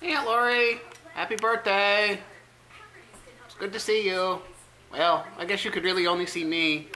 Hey, Aunt Lori. Happy birthday. It's good to see you. Well, I guess you could really only see me.